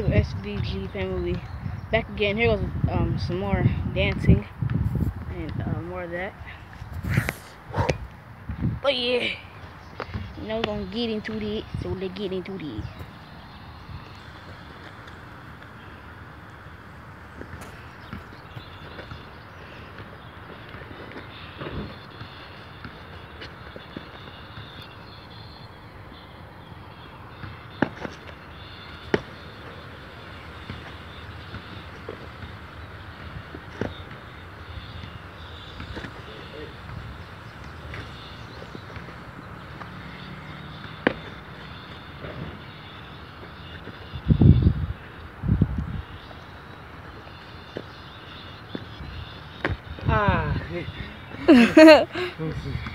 SVG family back again. Here goes um, some more dancing and uh, more of that. But yeah, know, we're gonna get into this, so let's get into this. Ah.